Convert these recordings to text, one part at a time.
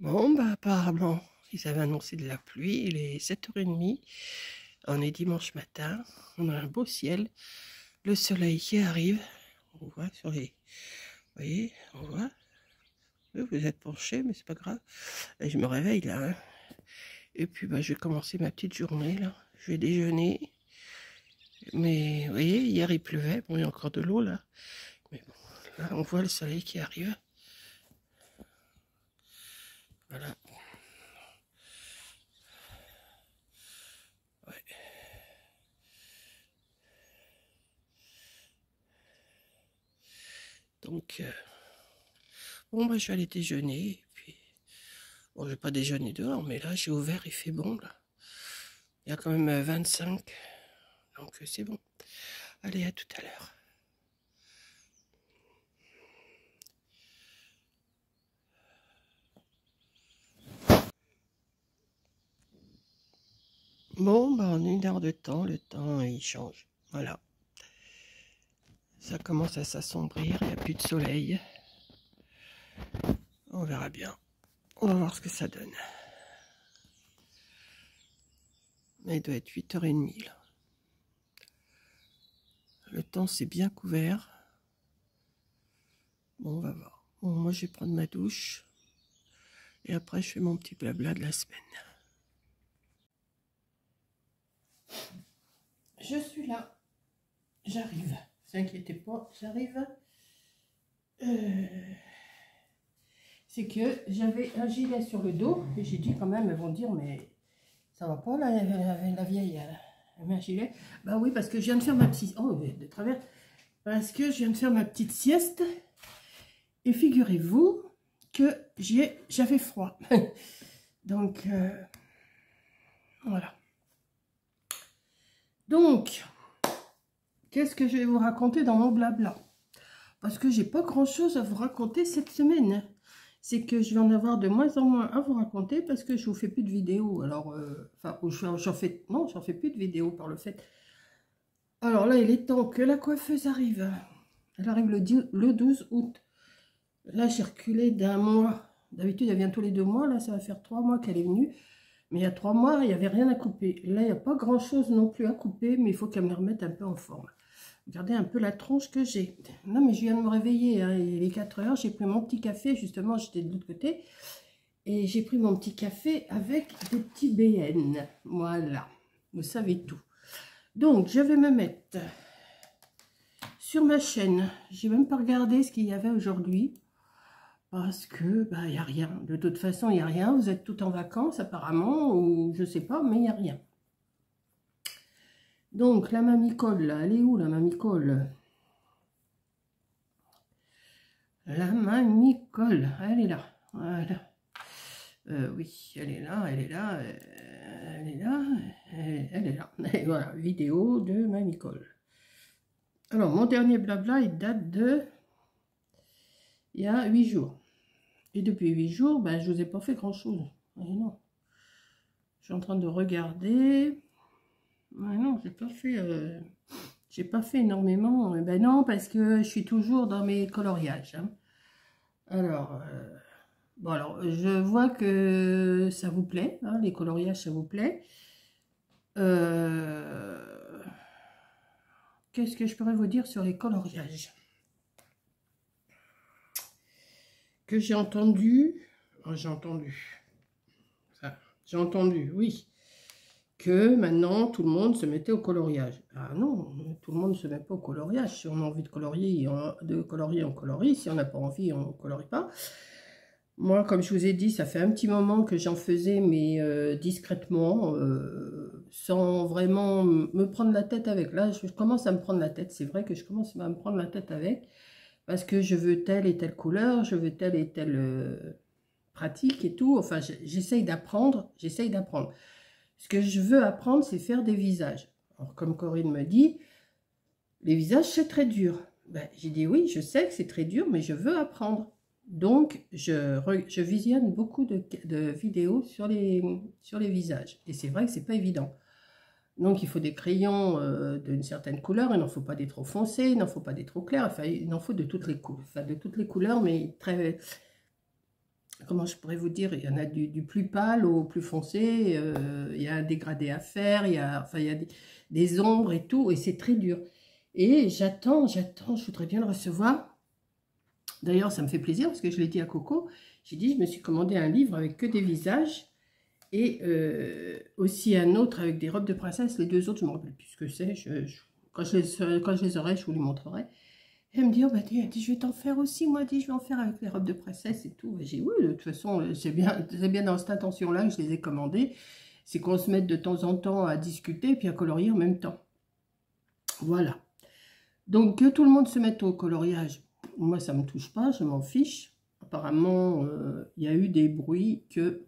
Bon, bah apparemment, ils avaient annoncé de la pluie. Il est 7h30. On est dimanche matin. On a un beau ciel. Le soleil qui arrive. On voit sur les... Vous voyez, on voit. Vous êtes penché, mais c'est pas grave. Je me réveille là. Hein. Et puis, bah, je vais commencer ma petite journée là. Je vais déjeuner. Mais, vous voyez, hier il pleuvait. Bon, il y a encore de l'eau là. Mais bon, là, on voit le soleil qui arrive. Voilà. Donc, euh, bon, bah, je vais aller déjeuner. puis, bon, je vais pas déjeuner dehors, mais là, j'ai ouvert, il fait bon, là. Il y a quand même 25. Euh, donc, euh, c'est bon. Allez, à tout à l'heure. Bon, bah, en une heure de temps, le temps, il change. Voilà. Ça commence à s'assombrir, il n'y a plus de soleil. On verra bien. On va voir ce que ça donne. Mais il doit être 8h30 là. Le temps c'est bien couvert. Bon, on va voir. Bon, moi je vais prendre ma douche. Et après je fais mon petit blabla de la semaine. Je suis là. J'arrive. Ne inquiétez pas, j'arrive. Euh, c'est que j'avais un gilet sur le dos. Et j'ai dit quand même, elles vont dire, mais ça va pas la, la, vieille, elle un gilet. Bah oui, parce que je viens de faire ma petite... Oh, de travers. Parce que je viens de faire ma petite sieste. Et figurez-vous que j'avais froid. Donc, euh, voilà. Donc, qu'est-ce que je vais vous raconter dans mon blabla? Parce que j'ai pas grand-chose à vous raconter cette semaine. C'est que je vais en avoir de moins en moins à vous raconter parce que je vous fais plus de vidéos. Alors, euh, enfin, j'en fais, non, fais plus de vidéos par le fait. Alors là, il est temps que la coiffeuse arrive. Elle arrive le, le 12 août. Là, j'ai reculé d'un mois. D'habitude, elle vient tous les deux mois. Là, ça va faire trois mois qu'elle est venue. Mais il y a trois mois, il n'y avait rien à couper. Là, il n'y a pas grand-chose non plus à couper, mais il faut qu'elle me remette un peu en forme. Regardez un peu la tronche que j'ai. Non, mais je viens de me réveiller. Hein, il est 4 heures. J'ai pris mon petit café. Justement, j'étais de l'autre côté. Et j'ai pris mon petit café avec des petits BN. Voilà. Vous savez tout. Donc, je vais me mettre sur ma chaîne. J'ai même pas regardé ce qu'il y avait aujourd'hui. Parce que, bah, il n'y a rien. De toute façon, il n'y a rien. Vous êtes tout en vacances, apparemment, ou je sais pas, mais il n'y a rien. Donc, la mamicole, là, elle est où, la mamicole La mamicole, elle est là. Voilà. Euh, oui, elle est là, elle est là, euh, elle est là, elle, est là. Et voilà, vidéo de mamicole. Alors, mon dernier blabla, il date de... Il y a huit jours. Et depuis huit jours, ben, je vous ai pas fait grand-chose. non. Je suis en train de regarder. non, j'ai pas fait... Euh, pas fait énormément. Ben non, parce que je suis toujours dans mes coloriages. Hein. Alors, euh, bon alors, je vois que ça vous plaît, hein, les coloriages, ça vous plaît. Euh, qu'est-ce que je pourrais vous dire sur les coloriages? Que j'ai entendu, oh, j'ai entendu, j'ai entendu, oui, que maintenant tout le monde se mettait au coloriage. Ah non, tout le monde ne se met pas au coloriage. Si on a envie de colorier, on, de colorier, on colorie. Si on n'a pas envie, on ne colorie pas. Moi, comme je vous ai dit, ça fait un petit moment que j'en faisais, mais euh, discrètement, euh, sans vraiment me prendre la tête avec. Là, je commence à me prendre la tête. C'est vrai que je commence à me prendre la tête avec parce que je veux telle et telle couleur, je veux telle et telle euh, pratique et tout. Enfin, j'essaye d'apprendre, j'essaye d'apprendre. Ce que je veux apprendre, c'est faire des visages. Alors, comme Corinne me dit, les visages, c'est très dur. Ben, J'ai dit oui, je sais que c'est très dur, mais je veux apprendre. Donc, je, visionne beaucoup de, vidéos sur les, visages. Et c'est vrai que c'est pas évident. Donc, il faut des crayons euh, d'une certaine couleur. Il n'en faut pas des trop foncés, il n'en faut pas des trop clairs. Enfin, il en faut de toutes les couleurs. De toutes les couleurs, mais très... comment je pourrais vous dire, il y en a du, plus pâle au plus foncé, euh, il y a un dégradé à faire, il y a, enfin, il y a des, ombres et tout, et c'est très dur. Et j'attends, j'attends, je voudrais bien le recevoir. D'ailleurs, ça me fait plaisir parce que je l'ai dit à Coco, j'ai dit, je me suis commandé un livre avec que des visages, et euh, aussi un autre avec des robes de princesse, les deux autres, je ne me rappelle plus ce que c'est, quand, je les, quand je les aurai, je vous les montrerai elle me dit, oh, bah, dit, je vais t'en faire aussi, moi, dit, je vais en faire avec les robes de princesse et tout. J'ai dit, oui, de toute façon, c'est bien, bien dans cette intention-là que je les ai commandées. C'est qu'on se mette de temps en temps à discuter et puis à colorier en même temps. Voilà. Donc, que tout le monde se mette au coloriage, moi, ça ne me touche pas, je m'en fiche. Apparemment, euh, il y a eu des bruits que...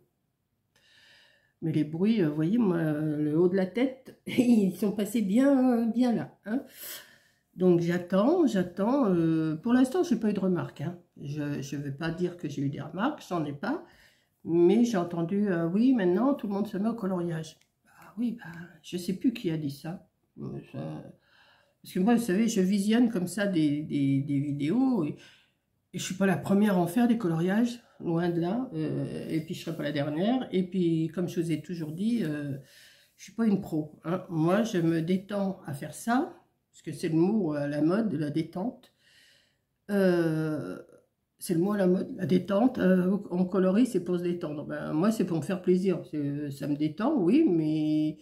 Mais les bruits, euh, vous voyez, moi, le haut de la tête, ils sont passés bien, bien là. Hein donc j'attends, j'attends. Euh, pour l'instant, je n'ai pas eu de remarques. Hein. Je ne vais pas dire que j'ai eu des remarques, j'en ai pas. Mais j'ai entendu, euh, oui, maintenant, tout le monde se met au coloriage. Bah oui, bah, je ne sais plus qui a dit ça. Euh, parce que moi, vous savez, je visionne comme ça des, vidéos. Et, je ne suis pas la première à en faire des coloriages, loin de là. et puis, je ne serai pas la dernière. Et puis, comme je vous ai toujours dit, je ne suis pas une pro. Hein. Moi, je me détends à faire ça parce que c'est le mot à la mode, la détente. Euh, c'est le mot à la mode, la détente. Euh, en coloris, c'est pour se détendre. Ben, moi, c'est pour me faire plaisir. Ça me détend, oui, mais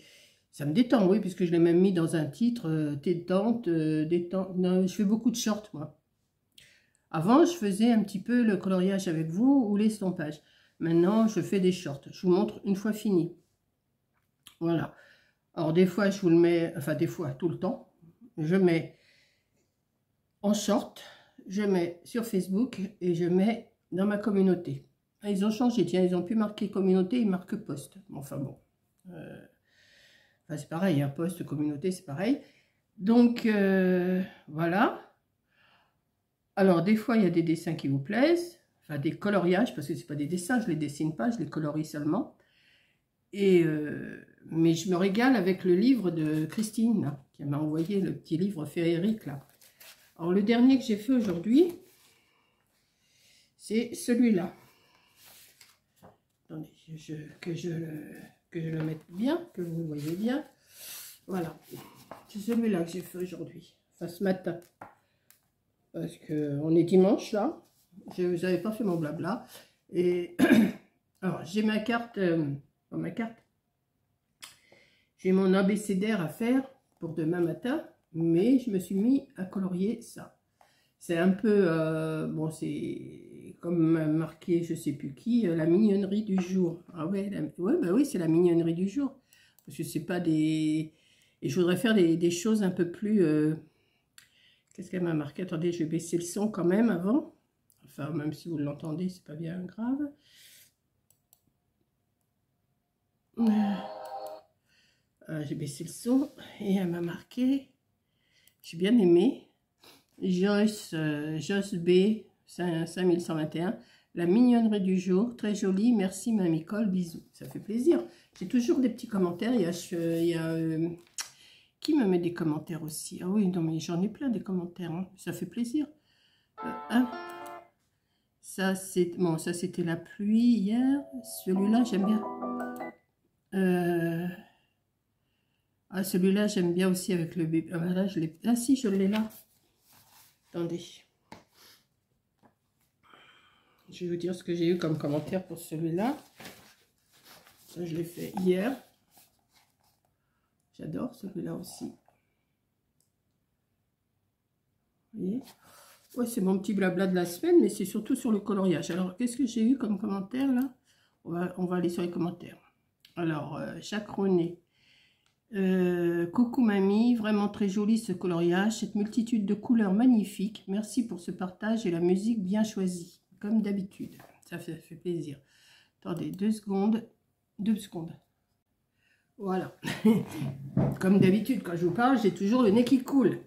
ça me détend, oui, puisque je l'ai même mis dans un titre, euh, détente, détente. Non, je fais beaucoup de shorts, moi. Avant, je faisais un petit peu le coloriage avec vous ou l'estampage. Maintenant, je fais des shorts. Je vous montre une fois fini. Voilà. Alors, des fois, je vous le mets, enfin, des fois, tout le temps je mets en short, je mets sur Facebook et je mets dans ma communauté. Ils ont changé, tiens, ils ont pu marquer communauté, ils marquent poste. Enfin bon, euh, c'est pareil, hein, poste, communauté, c'est pareil. Donc, euh, voilà. Alors, des fois, il y a des dessins qui vous plaisent, enfin des coloriages, parce que ce pas des dessins, je les dessine pas, je les colorie seulement. Et, euh, mais je me régale avec le livre de Christine, qui m'a envoyé le petit livre féerique, là. Alors, le dernier que j'ai fait aujourd'hui, c'est celui-là. Attendez, que, je le, que je le mette bien, que vous le voyez bien. Voilà, c'est celui-là que j'ai fait aujourd'hui, enfin ce matin. Parce qu'on est dimanche, là. Je n'avais pas fait mon blabla. Et alors, j'ai ma carte... Euh, ma carte. J'ai mon abécédaire à faire pour demain matin, mais je me suis mis à colorier ça. C'est un peu, euh, bon, c'est comme marqué, je sais plus qui, euh, la mignonnerie du jour. Ah ouais, bah oui, c'est la mignonnerie du jour. Parce que c'est pas des... Et je voudrais faire des, choses un peu plus... qu'est-ce qu'elle m'a marqué Attendez, je vais baisser le son quand même avant. Enfin, même si vous l'entendez, c'est pas bien grave. Euh, j'ai baissé le son et elle m'a marqué. J'ai bien aimé. Joyce, euh, Joyce B, 5121. La mignonnerie du jour, très jolie. Merci, Mamie Cole, bisous. Ça fait plaisir. J'ai toujours des petits commentaires. Il y a, il y a euh, me met des commentaires aussi Ah oui, non, mais j'en ai plein des commentaires. Hein. Ça fait plaisir. Hein. Ça, c'est bon, ça c'était la pluie hier. Celui-là, j'aime bien. Euh, ah, celui-là, j'aime bien aussi avec le bébé. Ah, ben là, je l'ai... Ah, si, je l'ai là. Attendez. Je vais vous dire ce que j'ai eu comme commentaire pour celui-là. Ça, je l'ai fait hier. J'adore celui-là aussi. Vous c'est mon petit blabla de la semaine, mais c'est surtout sur le coloriage. Alors, qu'est-ce que j'ai eu comme commentaire, là? On va, aller sur les commentaires. Alors, euh, Chacroné. Euh, coucou mamie, vraiment très joli ce coloriage, cette multitude de couleurs magnifiques. Merci pour ce partage et la musique bien choisie, comme d'habitude. Ça fait, plaisir. Attendez, deux secondes. Deux secondes. Voilà. comme d'habitude, quand je vous parle, j'ai toujours le nez qui coule.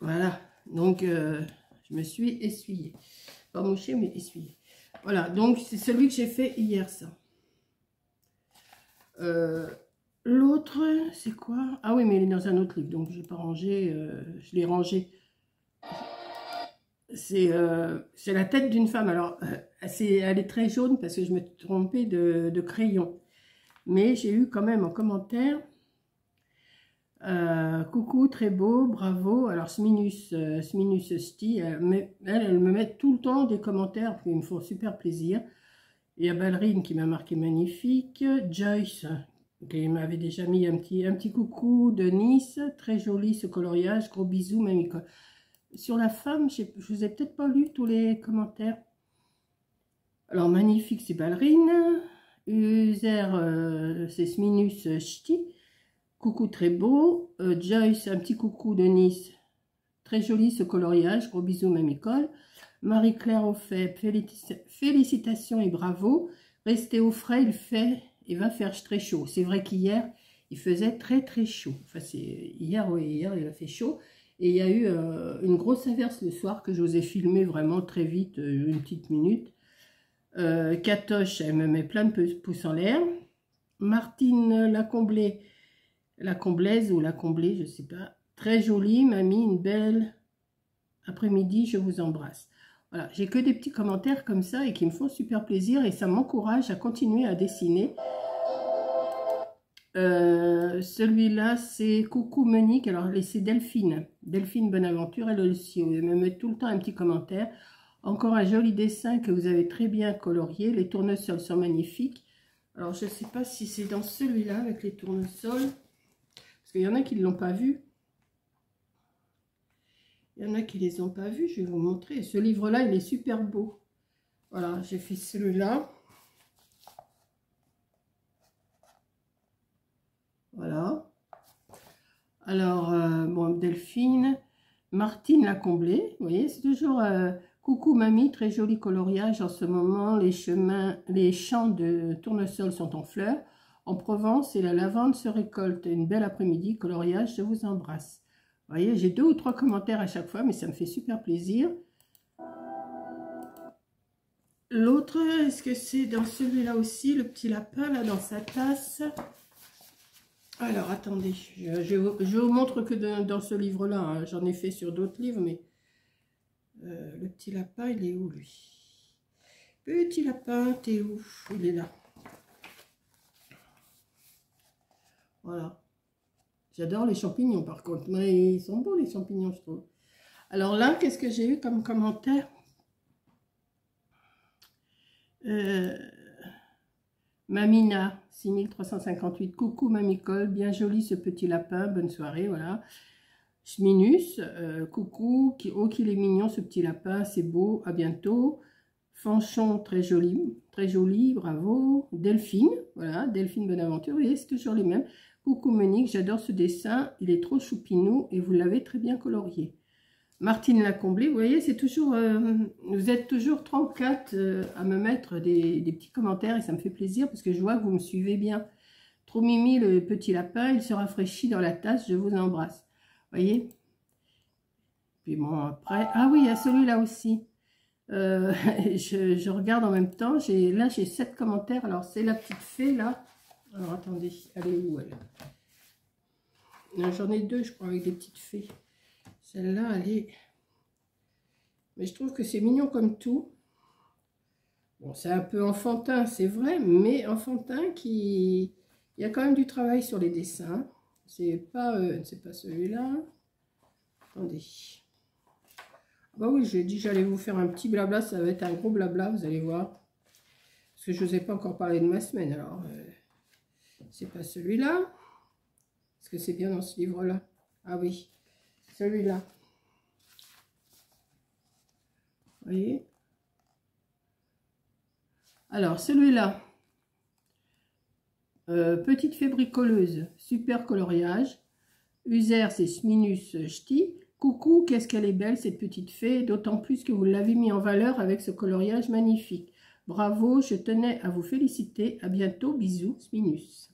Voilà. Donc, euh, je me suis essuyée. Pas mouché, mais essuyée. Voilà. Donc, c'est celui que j'ai fait hier, ça. Euh, l'autre, c'est quoi? Ah oui, mais il est dans un autre livre, donc je n'ai pas rangé. Euh, je l'ai rangé. c'est la tête d'une femme. Alors, elle est très jaune parce que je me de, de crayon. Mais j'ai eu quand même en commentaire euh, coucou, très beau, bravo. Alors, Sminus, euh, Sti, elle, elle, me met tout le temps des commentaires qui me font super plaisir. Il y a Ballerine qui m'a marqué magnifique. Joyce, qui m'avait déjà mis un petit, un petit coucou de Nice. Très joli ce coloriage. Gros bisous, mamie. Sur la femme, je ne vous ai peut-être pas lu tous les commentaires. Alors, magnifique, c'est Ballerine. User, euh, c'est Sminus Sti. Coucou très beau. Euh, Joyce, un petit coucou de Nice. Très joli ce coloriage. Gros bisous, même école. Marie-Claire au fait, félicitations et bravo. Restez au frais, il fait et va faire très chaud. C'est vrai qu'hier, il faisait très très chaud. Enfin, c'est hier, oui, hier, il a fait chaud. Et il y a eu euh, une grosse averse le soir que ai filmé vraiment très vite, euh, une petite minute. Euh, Katoche, elle me met plein de pouces en l'air. Martine Lacomblée, la comblaise ou la comblée, je ne sais pas. Très jolie, mamie, une belle après-midi, je vous embrasse. Voilà, j'ai que des petits commentaires comme ça et qui me font super plaisir et ça m'encourage à continuer à dessiner. Euh, celui-là, c'est Coucou Monique. Alors, c'est Delphine. Delphine Bonaventure, elle aussi. Elle me met tout le temps un petit commentaire. Encore un joli dessin que vous avez très bien colorié. Les tournesols sont magnifiques. Alors, je ne sais pas si c'est dans celui-là avec les tournesols. Parce qu'il y en a qui ne l'ont pas vu. Il y en a qui ne les ont pas vus, je vais vous montrer. Ce livre-là, il est super beau. Voilà, j'ai fait celui-là. Voilà. Alors, euh, bon, Delphine. Martine l'a comblé. Vous voyez, c'est toujours... Euh, coucou mamie, très joli coloriage en ce moment. Les chemins, les champs de tournesol sont en fleurs en Provence et la lavande se récolte. Une belle après-midi, coloriage, je vous embrasse. Vous voyez, j'ai deux ou trois commentaires à chaque fois, mais ça me fait super plaisir. L'autre, est-ce que c'est dans celui-là aussi, le petit lapin, là, dans sa tasse? Alors, attendez, je, vous montre que dans ce livre-là. Hein. J'en ai fait sur d'autres livres, mais euh, le petit lapin, il est où, lui? Petit lapin, t'es où? Il est là. Voilà. J'adore les champignons par contre, mais ils sont beaux les champignons, je trouve. Alors là, qu'est-ce que j'ai eu comme commentaire? Euh, Mamina, 6358. Coucou Mamicole, bien joli ce petit lapin, bonne soirée, voilà. Schminus, euh, coucou, oh qu'il est mignon ce petit lapin, c'est beau, à bientôt. Fanchon, très joli, très joli, bravo. Delphine, voilà, Delphine Bonaventure, oui, c'est toujours les mêmes. Coucou Monique, j'adore ce dessin, il est trop choupinou et vous l'avez très bien colorié. Martine l'a comblé, vous voyez, c'est toujours, euh, vous êtes toujours 34 euh, à me mettre des, petits commentaires et ça me fait plaisir parce que je vois que vous me suivez bien. Trop mimi le petit lapin, il se rafraîchit dans la tasse, je vous embrasse. Voyez? Puis bon, après, ah oui, il y a celui-là aussi. Euh, je, regarde en même temps, là j'ai 7 commentaires, alors c'est la petite fée là, alors, attendez, elle est où, elle? J'en ai deux, je crois, avec des petites fées. Celle-là, elle est... Mais je trouve que c'est mignon comme tout. Bon, c'est un peu enfantin, c'est vrai, mais enfantin qui... Il y a quand même du travail sur les dessins. C'est pas, euh, pas celui-là. Attendez. Bah oui, j'ai dit j'allais vous faire un petit blabla, ça va être un gros blabla, vous allez voir. Parce que je vous ai pas encore parlé de ma semaine, alors... Euh, c'est pas celui-là. Est-ce que c'est bien dans ce livre-là Ah oui, celui-là. Vous voyez? Alors, celui-là. Euh, petite fée bricoleuse, super coloriage. User, c'est Sminus Ch'ti. Coucou, qu'est-ce qu'elle est belle cette petite fée, d'autant plus que vous l'avez mis en valeur avec ce coloriage magnifique. Bravo, je tenais à vous féliciter. À bientôt, bisous, Sminus.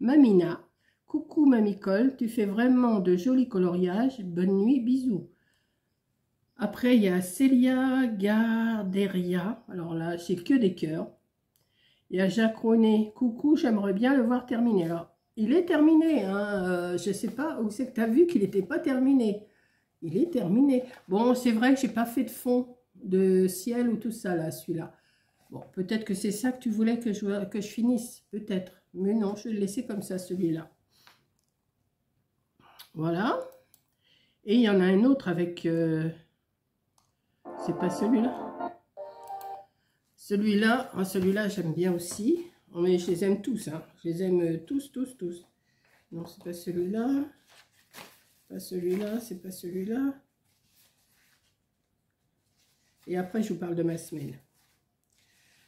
Mamina, coucou Mamicole, tu fais vraiment de jolis coloriages. Bonne nuit, bisous. Après, il y a Célia Garderia. Alors là, c'est que des cœurs. Il y a Jacques René. Coucou, j'aimerais bien le voir terminé. Alors, il est terminé. Hein. Euh, je ne sais pas où c'est que tu as vu qu'il n'était pas terminé. il est terminé. Bon, c'est vrai que j'ai pas fait de fond de ciel ou tout ça, là, celui-là. Bon, peut-être que c'est ça que tu voulais que je, que je finisse, peut-être. Mais non, je vais le laisser comme ça, celui-là. Voilà. Et il y en a un autre avec... Euh, c'est pas celui-là? Celui-là, ah, celui-là, j'aime bien aussi. Oh, mais je les aime tous, hein. Je les aime tous, tous, tous. Non, c'est pas celui-là. Pas celui-là, c'est pas celui-là. Et après, je vous parle de ma semaine.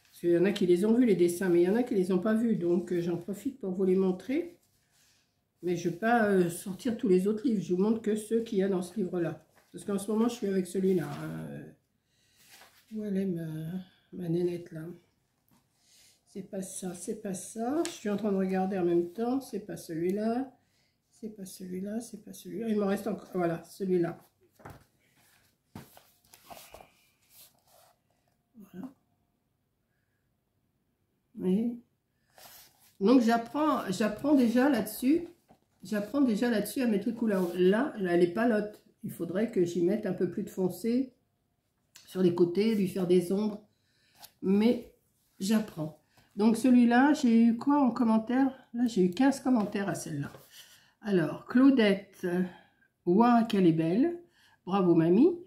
Parce qu'il y en a qui les ont vus, les dessins, mais il y en a qui les ont pas vus. Donc, euh, j'en profite pour vous les montrer. Mais je ne vais pas euh, sortir tous les autres livres. Je vous montre que ceux qu'il y a dans ce livre-là. Parce qu'en ce moment, je suis avec celui-là. Hein. Ma nénette, là C'est pas ça, c'est pas ça. Je suis en train de regarder en même temps. C'est pas celui-là. C'est pas celui-là, c'est pas celui-là. Il me reste encore... Voilà, celui-là. Donc j'apprends, j'apprends déjà là-dessus, j'apprends déjà là-dessus à mettre les couleurs. Là, elle est palote. Il faudrait que j'y mette un peu plus de foncé sur les côtés, lui faire des ombres. Mais j'apprends. Donc celui-là, j'ai eu quoi en commentaire? Là, j'ai eu 15 commentaires à celle-là. Alors, Claudette, waouh, qu'elle est belle. Bravo, mamie.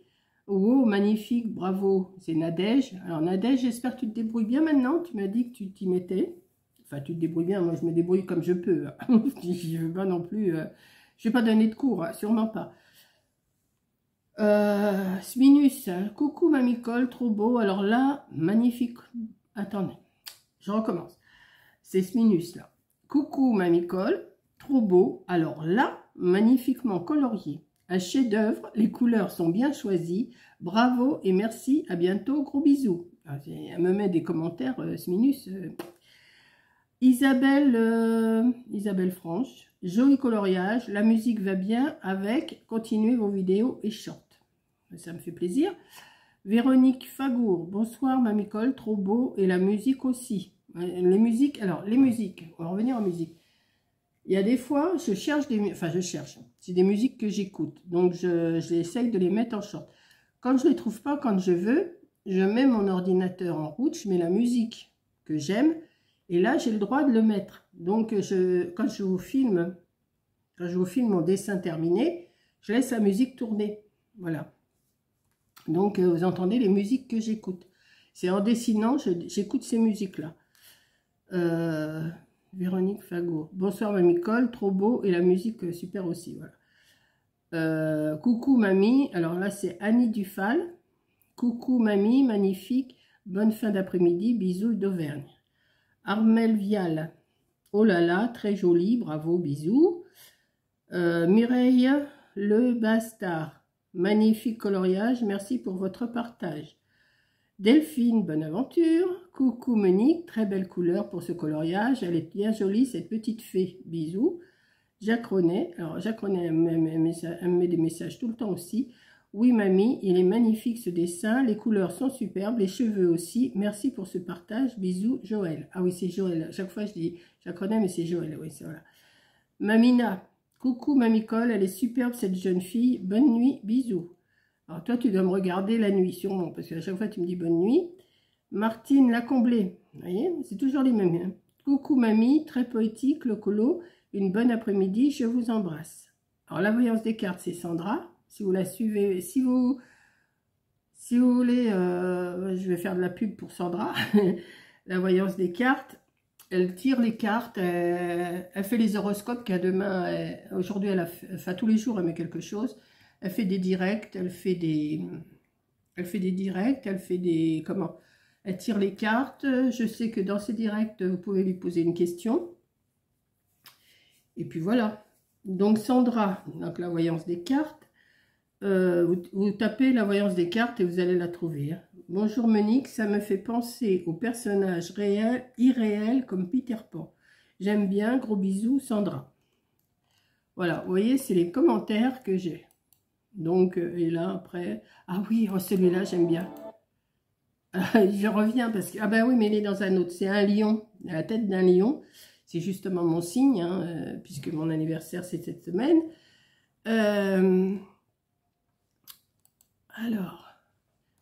Wow, magnifique, bravo, c'est Nadège. Alors Nadège, j'espère que tu te débrouilles bien maintenant. Tu m'as dit que tu t'y mettais. Enfin, tu te débrouilles bien, moi je me débrouille comme je peux. je ne veux pas non plus... Euh, je vais pas donner de cours, hein, sûrement pas. Euh, Sminus, coucou Mamicole, trop beau. Alors là, magnifique. Attendez, je recommence. C'est Sminus là. Coucou Mamicole, trop beau. Alors là, magnifiquement colorié. Un chef-d'œuvre, les couleurs sont bien choisies. Bravo et merci, à bientôt, gros bisous. Ah, elle me met des commentaires, euh, minus. Euh. Isabelle, Isabelle Franche, joli coloriage, la musique va bien avec, continuez vos vidéos et chante. Ça me fait plaisir. Véronique Fagour, bonsoir Mamicole, trop beau, et la musique aussi. Les musiques, alors les musiques, on va revenir en musique. Il y a des fois, je cherche des... Enfin, je cherche. C'est des musiques que j'écoute. Donc, je, j'essaye de les mettre en short. Quand je ne les trouve pas, quand je veux, je mets mon ordinateur en route, je mets la musique que j'aime. Et là, j'ai le droit de le mettre. Donc, quand je vous filme, quand je vous filme mon dessin terminé, je laisse la musique tourner. Voilà. Donc, euh, vous entendez les musiques que j'écoute. C'est en dessinant, j'écoute ces musiques-là. Euh, Véronique Fagour. Bonsoir Mamicole, trop beau et la musique euh, super aussi. Voilà. Coucou mamie, alors là c'est Annie Dufal. Coucou mamie, magnifique, bonne fin d'après-midi, bisous d'Auvergne. Armel Vial, oh là là, très joli, bravo, bisous. Mireille Le Bastard, magnifique coloriage, merci pour votre partage. Delphine, bonne aventure. Coucou Monique, très belle couleur pour ce coloriage. Elle est bien jolie, cette petite fée. Bisous. Jacques René, alors Jacques elle me met des messages tout le temps aussi. Oui mamie, il est magnifique ce dessin, les couleurs sont superbes, les cheveux aussi. Merci pour ce partage, bisous Joël. Ah oui, c'est Joël, chaque fois je dis Jacques René, mais c'est Joël, oui, c'est voilà. Mamina, coucou Mamie Cole, elle est superbe cette jeune fille, bonne nuit, bisous. Alors toi, tu dois me regarder la nuit, sûrement, parce qu'à chaque fois, tu me dis bonne nuit. Martine Lacomblé, vous voyez, c'est toujours les mêmes. Hein. Coucou mamie, très poétique, le colo. Une bonne après-midi, je vous embrasse. Alors la voyance des cartes, c'est Sandra. Si vous la suivez, si vous, si vous voulez, euh, je vais faire de la pub pour Sandra. la voyance des cartes, elle tire les cartes, elle, fait les horoscopes qu'à demain, aujourd'hui, elle fait, tous les jours, elle met quelque chose. Elle fait des directs, elle fait des, elle fait des directs, elle fait des, comment, elle tire les cartes. Je sais que dans ces directs, vous pouvez lui poser une question. Et puis voilà. Donc Sandra, la voyance des cartes. Euh, vous, tapez la voyance des cartes et vous allez la trouver. Hein. Bonjour Monique, ça me fait penser aux personnages réels, irréels comme Peter Pan. J'aime bien, gros bisous, Sandra. Voilà, vous voyez, c'est les commentaires que j'ai. Donc, euh, et là, après... Ah oui, oh, celui-là, j'aime bien. je reviens parce que... Ah ben oui, mais il est dans un autre. C'est un lion, la tête d'un lion. C'est justement mon signe, hein, euh, puisque mon anniversaire, c'est cette semaine. Euh, Alors,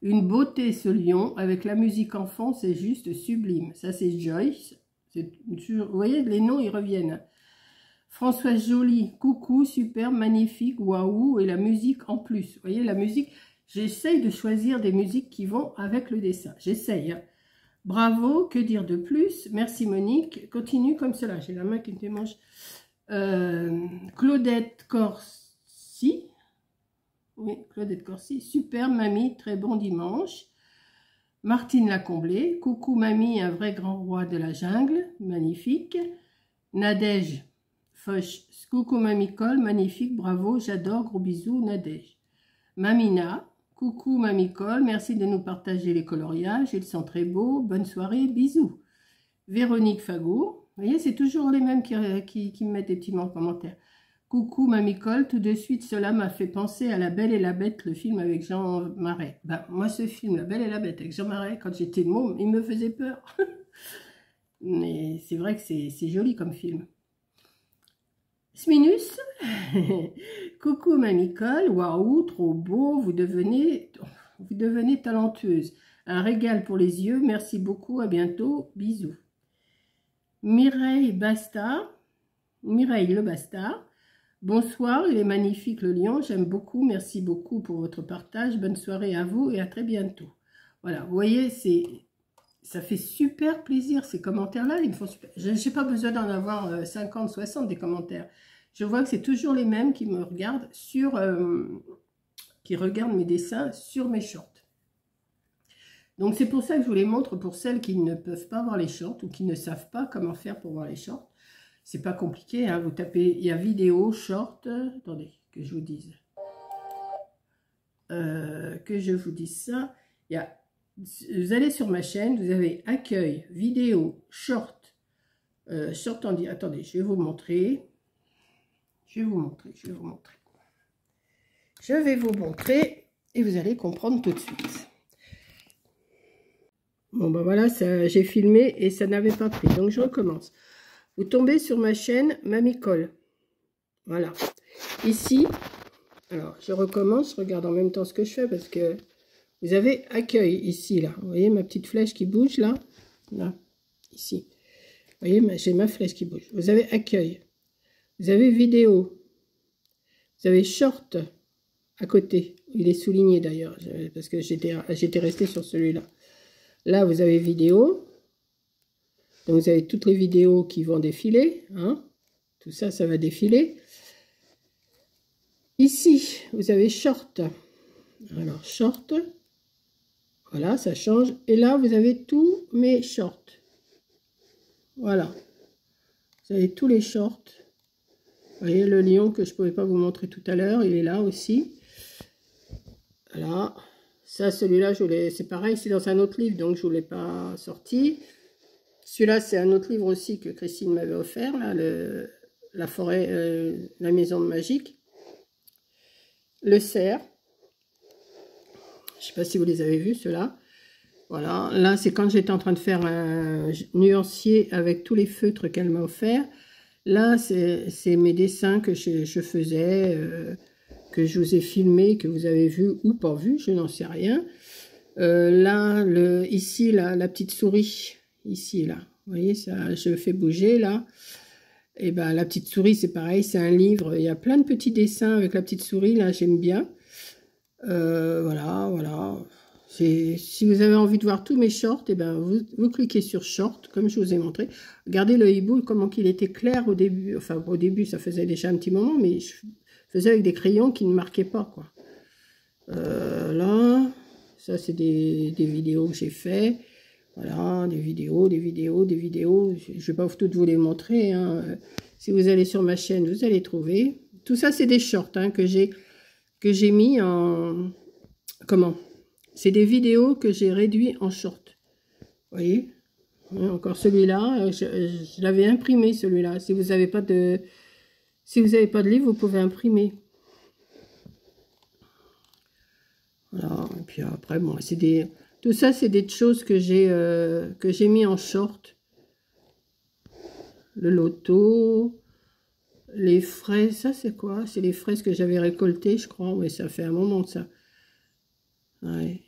une beauté ce lion, avec la musique en fond, c'est juste sublime. Ça, c'est Joyce. Vous voyez, les noms, ils reviennent. Françoise Jolie, coucou, super, magnifique, waouh, et la musique en plus. Vous voyez, la musique, j'essaye de choisir des musiques qui vont avec le dessin. J'essaye. Hein. Bravo, que dire de plus? Merci Monique, continue comme cela. J'ai la main qui me démange. Euh, Claudette Corsi, oui, Claudette Corsi, super mamie, très bon dimanche. Martine Lacomblé, coucou mamie, un vrai grand roi de la jungle, magnifique. Nadège Foch, coucou mamie Cole, magnifique, bravo, j'adore, gros bisous, Nadège. Mamina, coucou mamie Cole, merci de nous partager les coloriages, ils sont très beaux, bonne soirée, bisous. Véronique Fagot, vous voyez, c'est toujours les mêmes qui, qui, me mettent des petits mots en commentaire. Coucou Mamie Cole, tout de suite cela m'a fait penser à La Belle et la Bête, le film avec Jean Marais. Ben, moi ce film, La Belle et la Bête avec Jean Marais, quand j'étais môme, il me faisait peur. Mais c'est vrai que c'est joli comme film. Sminus, coucou Mamie Cole, waouh, trop beau, vous devenez, vous devenez talentueuse. Un régal pour les yeux, merci beaucoup, à bientôt, bisous. Mireille Basta, Mireille Le Basta, Bonsoir, il est magnifique le lion, j'aime beaucoup, merci beaucoup pour votre partage, bonne soirée à vous et à très bientôt. Voilà, vous voyez, ça fait super plaisir ces commentaires-là, ils me font super... Je n'ai pas besoin d'en avoir 50, euh, 60 des commentaires. Je vois que c'est toujours les mêmes qui me regardent sur... Euh, qui regardent mes dessins sur mes shorts. Donc c'est pour ça que je vous les montre pour celles qui ne peuvent pas voir les shorts ou qui ne savent pas comment faire pour voir les shorts. C'est pas compliqué, hein. vous tapez, il y a vidéo, short, attendez, que je vous dise. Euh, que je vous dise ça. Il y a, vous allez sur ma chaîne, vous avez accueil, vidéo, short, euh, short en dit, attendez, je vais vous montrer. Je vais vous montrer, je vais vous montrer. Je vais vous montrer et vous allez comprendre tout de suite. Bon ben voilà, j'ai filmé et ça n'avait pas pris, donc je recommence. Vous tombez sur ma chaîne Mamie Cole. Voilà. Ici, alors je recommence, regarde en même temps ce que je fais parce que vous avez accueil ici, là. Vous voyez ma petite flèche qui bouge là? Là, ici. Vous voyez, j'ai ma flèche qui bouge. Vous avez accueil. Vous avez vidéo. Vous avez short à côté. Il est souligné d'ailleurs parce que j'étais resté sur celui-là. Là, vous avez vidéo. Donc vous avez toutes les vidéos qui vont défiler. Hein. Tout ça, ça va défiler. Ici, vous avez short. Alors, short. Voilà, ça change. Et là, vous avez tous mes shorts. Voilà. Vous avez tous les shorts. Vous voyez le lion que je pouvais pas vous montrer tout à l'heure. Il est là aussi. Voilà. Ça, celui-là, c'est pareil. C'est dans un autre livre, donc je ne l'ai pas sorti. Celui-là, c'est un autre livre aussi que Christine m'avait offert, la forêt, euh, la maison magique. Le cerf. Je ne sais pas si vous les avez vus, ceux-là. Voilà, là, c'est quand j'étais en train de faire un nuancier avec tous les feutres qu'elle m'a offert. Là, c'est mes dessins que je, faisais, euh, que je vous ai filmés, que vous avez vu ou pas vu, je n'en sais rien. Euh, là, ici, la petite souris, ici là. Vous voyez, ça, je fais bouger là. Et ben la petite souris, c'est pareil, c'est un livre. Il y a plein de petits dessins avec la petite souris, là, j'aime bien. Euh, voilà, voilà. Si vous avez envie de voir tous mes shorts, et ben vous, cliquez sur short, comme je vous ai montré. Regardez le hibou, comment qu'il était clair au début. Enfin, au début, ça faisait déjà un petit moment, mais je faisais avec des crayons qui ne marquaient pas, quoi. Euh, là, ça, c'est des, des, vidéos que j'ai fait. Voilà, des vidéos, des vidéos, des vidéos. Je ne vais pas toutes vous les montrer. Hein. Si vous allez sur ma chaîne, vous allez trouver. Tout ça, c'est des shorts hein, que j'ai mis en... Comment? C'est des vidéos que j'ai réduit en short. Vous voyez? Encore celui-là, je, l'avais imprimé celui-là. Si vous n'avez pas de... Si vous n'avez pas de livre, vous pouvez imprimer. Voilà, et puis après, bon, c'est des... Tout ça, c'est des choses que j'ai euh, mis en short. Le loto, les fraises, ça c'est quoi? C'est les fraises que j'avais récoltées, je crois. Oui, ça fait un moment de ça. Ouais.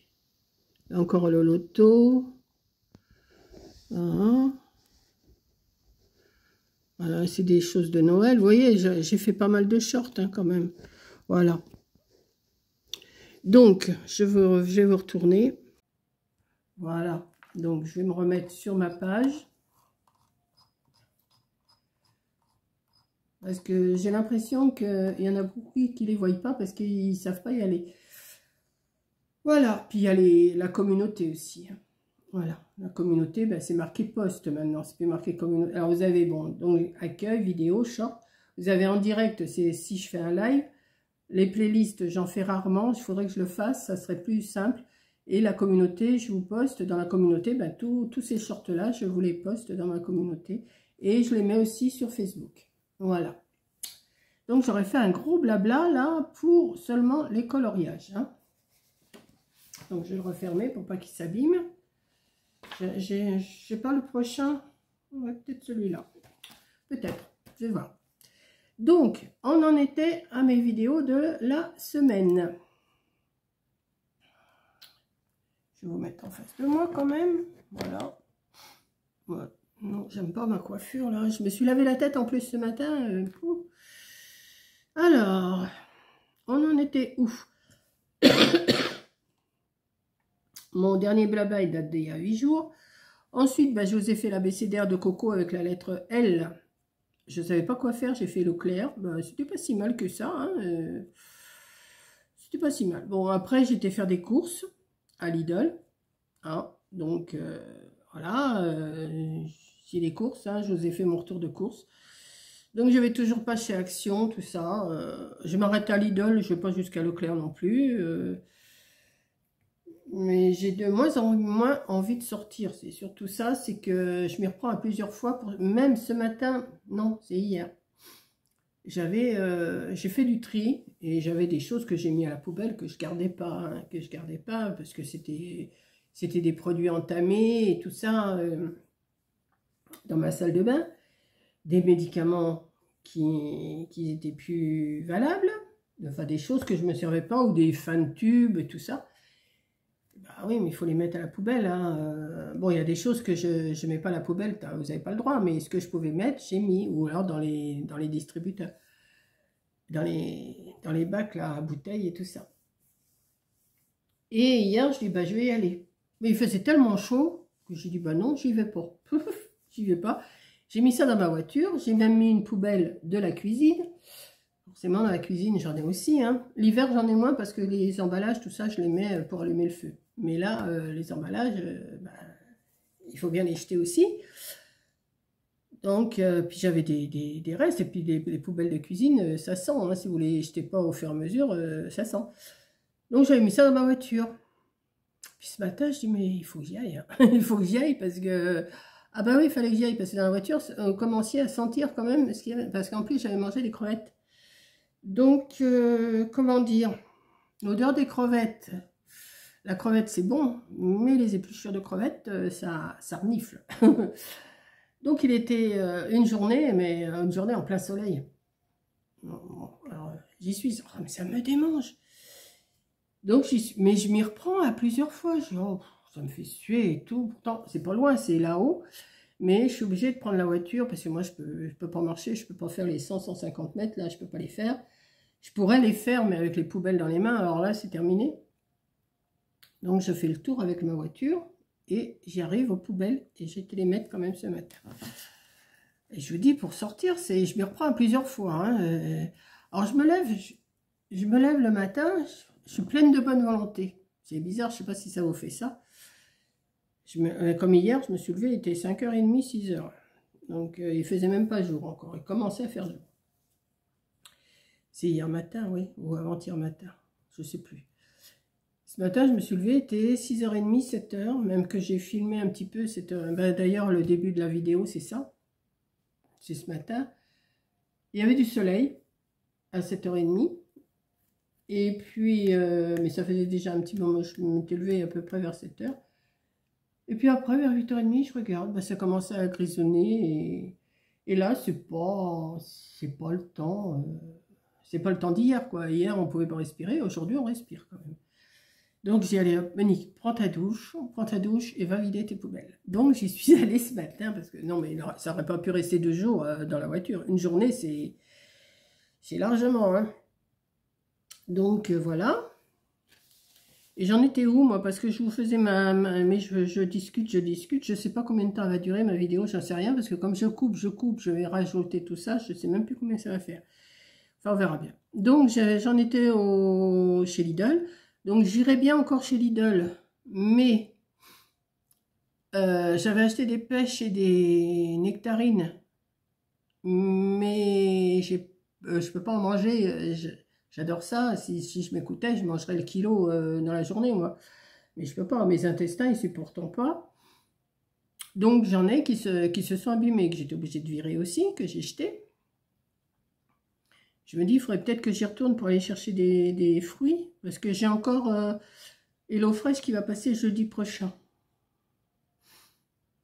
Encore le loto. Voilà, voilà c'est des choses de Noël. Vous voyez, j'ai fait pas mal de shorts hein, quand même. Voilà. Donc, je vais vous retourner. Voilà. Donc, je vais me remettre sur ma page. Parce que j'ai l'impression qu'il y en a beaucoup qui ne les voient pas parce qu'ils ne savent pas y aller. Voilà. Puis il y a la communauté aussi. Voilà. La communauté, ben, c'est marqué post maintenant. C'est plus marqué communauté. Alors vous avez, bon, donc accueil, vidéo, short. Vous avez en direct, c'est si je fais un live. Les playlists, j'en fais rarement. Il faudrait que je le fasse. Ça serait plus simple. Et la communauté, je vous poste dans la communauté, ben, tous ces shorts-là, je vous les poste dans ma communauté. Et je les mets aussi sur Facebook. Voilà. Donc, j'aurais fait un gros blabla, là, pour seulement les coloriages. Hein. Donc, je vais le refermer pour pas qu'il s'abîme. J'ai pas le prochain. Peut-être celui-là. Peut-être. Je vais voir. Donc, on en était à mes vidéos de la semaine. Je vais vous mettre en face de moi quand même. Voilà. Non, j'aime pas ma coiffure là. Je me suis lavé la tête en plus ce matin. Euh, Alors, on en était où? Mon dernier blabla il date d'il y a 8 jours. Ensuite, bah, je vous ai fait l'abécédaire de Coco avec la lettre L. Je ne savais pas quoi faire, j'ai fait l'eau claire. Bah, C'était pas si mal que ça. Hein, euh. C'était pas si mal. Bon, après, j'étais faire des courses à Lidl. Hein, donc, euh, voilà. C'est les courses, hein, je vous ai fait mon retour de course. Donc je vais toujours pas chez Action, tout ça. Euh, je m'arrête à Lidl, je vais pas jusqu'à Leclerc non plus. Euh. mais j'ai de moins en moins envie de sortir. C'est surtout ça, c'est que je m'y reprends à plusieurs fois. Même ce matin, non, c'est hier. J'avais, euh, j'ai fait du tri et j'avais des choses que j'ai mis à la poubelle que je gardais pas, hein, que je gardais pas parce que c'était, c'était des produits entamés et tout ça dans ma salle de bain, des médicaments qui, qui étaient plus valables, enfin des choses que je ne me servais pas, ou des fins de tubes, tout ça. Bah oui, mais il faut les mettre à la poubelle. Hein. Euh, bon, il y a des choses que je ne mets pas à la poubelle, vous n'avez pas le droit, mais ce que je pouvais mettre, j'ai mis, ou alors dans les, distributeurs, dans les, dans les bacs là, à bouteilles et tout ça. Et hier, je dis, bah, je vais y aller. Mais il faisait tellement chaud que j'ai dit, bah non, j'y vais pas. j'y vais pas. J'ai mis ça dans ma voiture, j'ai même mis une poubelle de la cuisine. Forcément, dans la cuisine, j'en ai aussi. Hein. L'hiver, j'en ai moins parce que les emballages, tout ça, je les mets pour allumer le feu. Mais là, euh, les emballages, euh, bah, il faut bien les jeter aussi. Donc, euh, puis j'avais des, restes, et puis les, poubelles de cuisine, ça sent. Hein. si vous les jetez pas au fur et à mesure, ça sent. Donc, j'avais mis ça dans ma voiture. Puis ce matin, je dis, mais il faut que j'y aille. Hein. il faut que j'y aille parce que ah bah oui, il fallait que j'y aille, parce que dans la voiture, on commençait à sentir quand même, parce qu'en plus, j'avais mangé des crevettes. Donc, comment dire L'odeur des crevettes. La crevette, c'est bon, mais les épluchures de crevettes, euh, ça, ça renifle. Donc, il était euh, une journée, mais une journée en plein soleil. J'y suis, mais ça me démange. Donc, mais je m'y reprends à plusieurs fois. Oh, ça me fait suer et tout. Pourtant, c'est pas loin, c'est là-haut. Mais je suis obligée de prendre la voiture parce que moi, je peux, je peux pas marcher, je peux pas faire les 100, 150 mètres. Là, je peux pas les faire. Je pourrais les faire, mais avec les poubelles dans les mains. Alors là, c'est terminé. Donc, je fais le tour avec ma voiture et j'y arrive aux poubelles et j'ai été les mettre quand même ce matin. Et je vous dis, pour sortir, c'est, je me reprends plusieurs fois. Hein. Euh, alors, je me lève, je, me lève le matin, je, suis pleine de bonne volonté. C'est bizarre, je sais pas si ça vous fait ça. Euh, comme hier, je me suis levé, il était 5h30, 6h. Donc, euh, il faisait même pas jour encore. Il commençait à faire jour. C'est hier matin, oui, ou avant-hier matin. Je sais plus. Ce matin, je me suis levé, il était 6h30, 7h, même que j'ai filmé un petit peu. Ben, D'ailleurs, le début de la vidéo, c'est ça. C'est ce matin. Il y avait du soleil à 7h30. Et puis, euh, mais ça faisait déjà un petit moment, je m'étais levé à peu près vers 7h. Et puis après, vers 8h30, je regarde, bah, ça commence à grisonner. Et, là, c'est pas, pas le temps, euh, c'est pas le temps d'hier, quoi. Hier, on pouvait pas respirer, aujourd'hui, on respire quand même. Donc j'ai allé, Monique, prends ta douche, prends ta douche et va vider tes poubelles. Donc j'y suis allée ce matin parce que non mais ça aurait pas pu rester deux jours euh, dans la voiture. Une journée c'est largement. Hein. Donc euh, voilà. Et j'en étais où moi? Parce que je vous faisais ma, mais je, discute, je discute. Je sais pas combien de temps va durer ma vidéo, j'en sais rien parce que comme je coupe, je coupe, je vais rajouter tout ça. Je sais même plus combien ça va faire. Enfin on verra bien. Donc j'en étais chez Lidl. Donc j'irai bien encore chez Lidl, mais euh, j'avais acheté des pêches et des nectarines, mais je euh, je peux pas en manger. J'adore ça. Si, je m'écoutais, je mangerais le kilo euh, dans la journée, moi. Mais je peux pas. Mes intestins, ils supportent pas. Donc j'en ai qui se, qui se sont abîmés, que j'étais obligée de virer aussi, que j'ai jeté. Je me dis, il faudrait peut-être que j'y retourne pour aller chercher des, fruits. Parce que j'ai encore euh, Hello Fresh qui va passer jeudi prochain.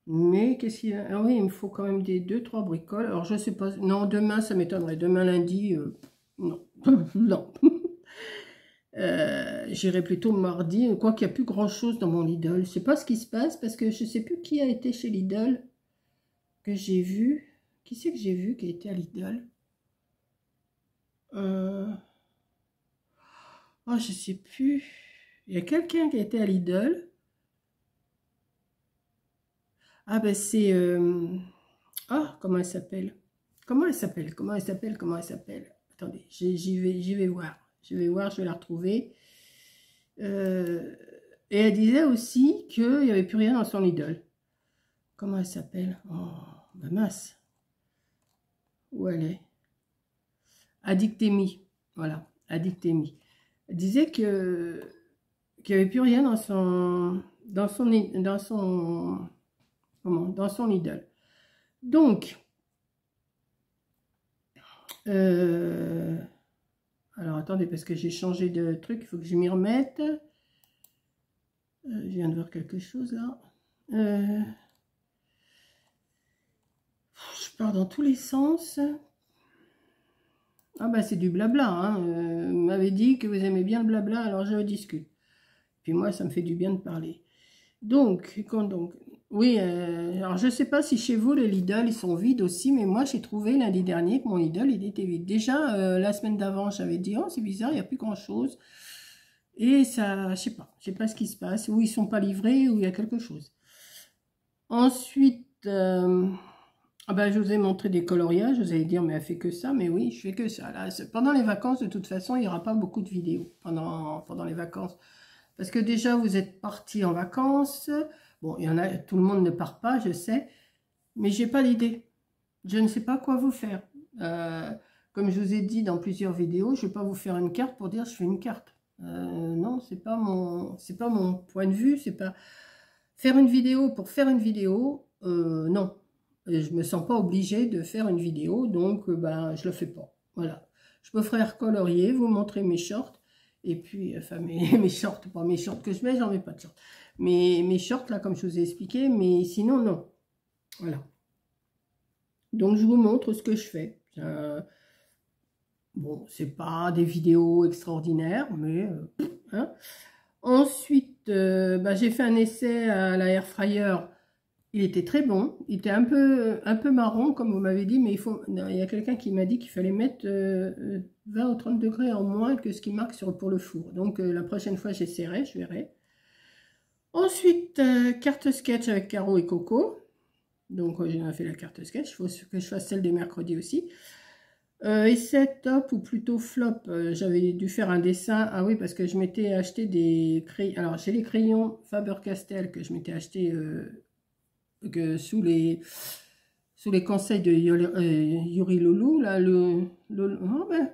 Mais qu'est-ce qu'il y a? Ah oui, il me faut quand même des 2-3 bricoles. Alors je sais pas. Non, demain, ça m'étonnerait. Demain, lundi, euh, non. non. Euh, j'irai plutôt mardi. Quoi qu'il n'y a plus grand-chose dans mon Lidl. Je sais pas ce qui se passe parce que je sais plus qui a été chez Lidl que j'ai vu. Qui c'est que j'ai vu qui a été à Lidl? Euh... Oh, je sais plus. Il y a quelqu'un qui été à Lidl. Ah ben c'est... Euh, ah, comment elle s'appelle? Comment elle s'appelle? Comment elle s'appelle? Comment elle s'appelle? Attendez, j'y vais, vais voir. Je vais voir, je vais la retrouver. Euh, et elle disait aussi qu'il n'y avait plus rien dans son Lidl. Comment elle s'appelle? Oh, ben mince. Où elle est? Addictémie. Voilà, addictémie. Disait que qu'il n'y avait plus rien dans son dans son dans son dans son idole. Donc euh, alors attendez parce que j'ai changé de truc, il faut que je m'y remette. Euh, je viens de voir quelque chose là. Euh, je pars dans tous les sens. Ah bah c'est du blabla, hein. Euh, vous m'avez dit que vous aimez bien le blabla, alors je discute. Puis moi, ça me fait du bien de parler. Donc, quand donc, oui, euh, alors je sais pas si chez vous les Lidl ils sont vides aussi, mais moi j'ai trouvé lundi dernier que mon Lidl il était vide. Déjà euh, la semaine d'avant j'avais dit oh c'est bizarre, il n'y a plus grand chose. Et ça, je sais pas, je sais pas ce qui se passe, ou ils sont pas livrés, ou il y a quelque chose. Ensuite, ah ben, je vous ai montré des coloriages, vous allez dire, mais elle fait que ça, mais oui, je fais que ça. Pendant les vacances, de toute façon, il n'y aura pas beaucoup de vidéos pendant, les vacances. Parce que déjà, vous êtes partis en vacances. Bon, il y en a, tout le monde ne part pas, je sais. Mais j'ai pas d'idée. Je ne sais pas quoi vous faire. Euh, comme je vous ai dit dans plusieurs vidéos, je ne vais pas vous faire une carte pour dire je fais une carte. Euh, non, c'est pas pas mon point de vue. C'est pas faire une vidéo pour faire une vidéo. Euh, non, je me sens pas obligée de faire une vidéo, donc euh, ben, je le fais pas. Voilà. Je peux faire colorier, vous montrer mes shorts, et puis, enfin, mes, shorts, pas mes shorts que je mets, j'en mets pas de shorts. Mais mes shorts, là, comme je vous ai expliqué, mais sinon, non. Voilà. Donc, je vous montre ce que je fais. Euh, bon, c'est pas des vidéos extraordinaires, mais... Euh, hein. Ensuite, ben, j'ai fait un essai à la air fryer il était très bon. Il était un peu, marron, comme vous m'avez dit, mais il, faut, il y a quelqu'un qui m'a dit qu'il fallait mettre 20 euh, ou 30 degrés en moins que ce qui marque sur, pour le four. Donc, euh, la prochaine fois, j'essaierai, je verrai. Ensuite, euh, carte sketch avec Caro et Coco. Donc, j'ai fait la carte sketch. Il faut que je fasse celle des mercredis aussi. essai top ou plutôt flop. J'avais dû faire un dessin. Ah oui, parce que je m'étais acheté des crayons. Alors, j'ai les crayons Faber-Castell que je m'étais acheté que sous les sous les conseils de Yuri, euh, Loulou, là, le, le oh ben,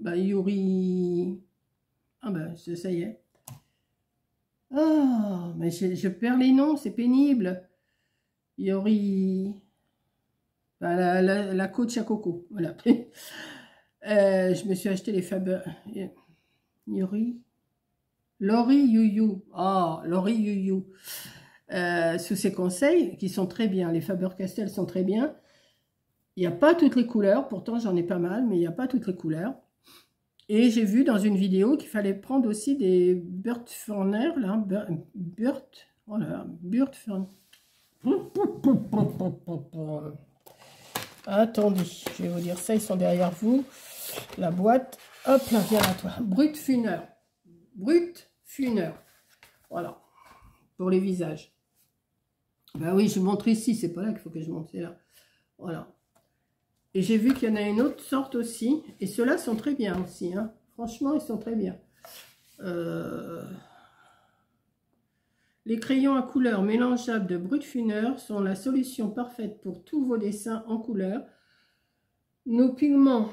bah, Yuri, ah ben, ça y est. Oh, mais je, perds les noms, c'est pénible. Yuri, bah, la, la, la, coach à coco, voilà. euh, je me suis acheté les Faber, Yuri, Lori Yuyu, oh, Lori Yuyu. Euh, sous ces conseils, qui sont très bien. Les Faber-Castell sont très bien. Il n'y a pas toutes les couleurs, pourtant j'en ai pas mal, mais il n'y a pas toutes les couleurs. Et j'ai vu dans une vidéo qu'il fallait prendre aussi des Burtfurner, là, Burt, voilà, Burtfurner. Attendez, je vais vous dire ça, ils sont derrière vous. La boîte, hop là, viens à toi. Brut Funer. Brut Funer. Voilà, pour les visages. Ben oui, je montre ici, c'est pas là qu'il faut que je montre, c'est là. Voilà. Et j'ai vu qu'il y en a une autre sorte aussi. Et ceux-là sont très bien aussi. Hein. Franchement, ils sont très bien. Euh, les crayons à couleur mélangeables de Brut Funer sont la solution parfaite pour tous vos dessins en couleur. Nos pigments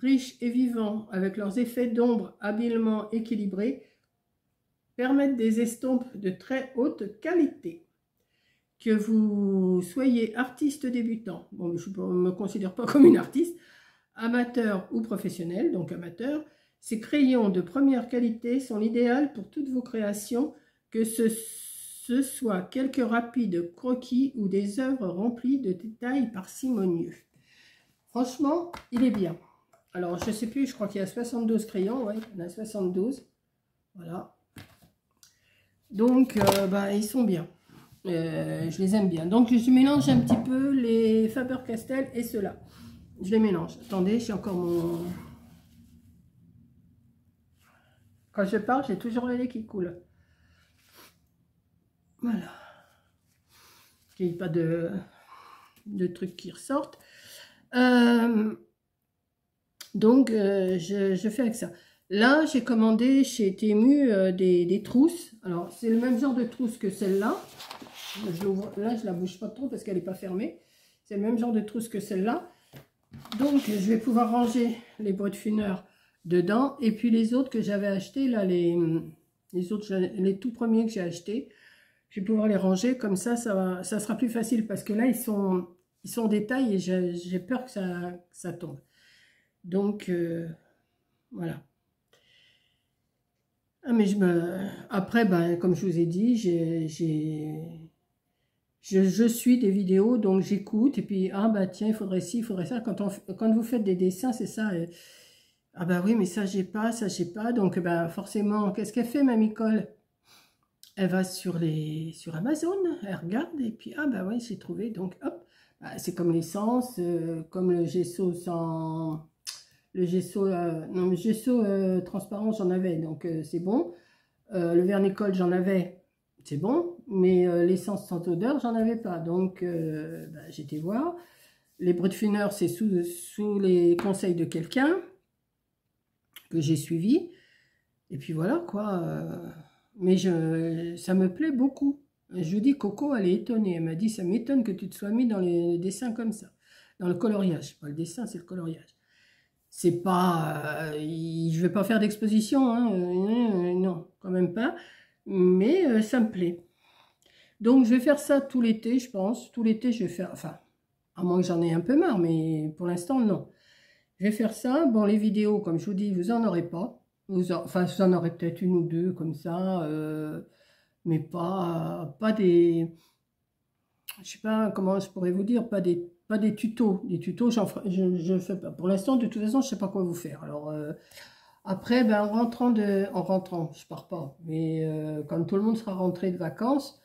riches et vivants, avec leurs effets d'ombre habilement équilibrés, permettent des estompes de très haute qualité. Que vous soyez artiste débutant, bon, je ne me considère pas comme une artiste, amateur ou professionnel, donc amateur, ces crayons de première qualité sont l'idéal pour toutes vos créations, que ce, soit quelques rapides croquis ou des œuvres remplies de détails parcimonieux. Franchement, il est bien. Alors, je ne sais plus, je crois qu'il y a 72 crayons, oui, il y en a 72. Voilà. Donc, euh, bah, ils sont bien. Euh, je les aime bien. Donc, je mélange un petit peu les Faber-Castell et ceux-là. Je les mélange. Attendez, j'ai encore mon... Quand je parle, j'ai toujours le lait qui coule. Voilà. Il n'y a pas de, de trucs qui ressortent. Euh, donc, euh, je, fais avec ça. Là, j'ai commandé chez Temu euh, des, trousses. Alors, c'est le même genre de trousse que celle-là. Là, je la bouge pas trop parce qu'elle n'est pas fermée. C'est le même genre de trousse que celle-là. Donc, je vais pouvoir ranger les de fineur dedans. Et puis, les autres que j'avais achetés, là, les, les autres, les tout premiers que j'ai achetés, je vais pouvoir les ranger. Comme ça, ça, ça sera plus facile parce que là, ils sont, ils sont en détail et j'ai peur que ça, ça tombe. Donc, euh, voilà. Ah, mais. Après, ben, comme je vous ai dit, j'ai... Je, suis des vidéos, donc j'écoute, et puis, ah bah tiens, il faudrait ci, il faudrait ça. Quand, on, quand vous faites des dessins, c'est ça. Ah bah oui, mais ça, j'ai pas, ça, j'ai pas. Donc, ben, forcément, qu'est-ce qu'elle fait, ma Nicole Elle va sur, les, sur Amazon, elle regarde, et puis, ah bah oui, j'ai trouvé. Donc, hop, bah, c'est comme l'essence, euh, comme le gesso sans le gesso, euh, non, le gesso euh, transparent, j'en avais, donc c'est bon. le vernicole, j'en avais, c'est bon. Mais l'essence sans odeur, j'en avais pas. Donc, bah, j'étais voir. Les fineur c'est sous, sous les conseils de quelqu'un que j'ai suivi. Et puis voilà, quoi. mais je, ça me plaît beaucoup. Je dis, Coco, elle est étonnée. Elle m'a dit, ça m'étonne que tu te sois mis dans les dessins comme ça. Dans le coloriage. Pas le dessin, c'est le coloriage c'est pas, euh, je vais pas faire d'exposition, hein, euh, non, quand même pas, mais euh, ça me plaît. Donc je vais faire ça tout l'été, je pense. Tout l'été, je vais faire, enfin, à moins que j'en ai un peu marre, mais pour l'instant, non. Je vais faire ça. Bon, les vidéos, comme je vous dis, vous en aurez pas. Vous enfin, vous en aurez peut-être une ou deux comme ça, mais pas, pas des, je sais pas comment je pourrais vous dire, pas des des tutos. Des tutos, je, je fais pas. Pour l'instant, de toute façon, je sais pas quoi vous faire. Alors, euh, après, ben, en rentrant, de, en je pars pas. Mais euh, quand tout le monde sera rentré de vacances,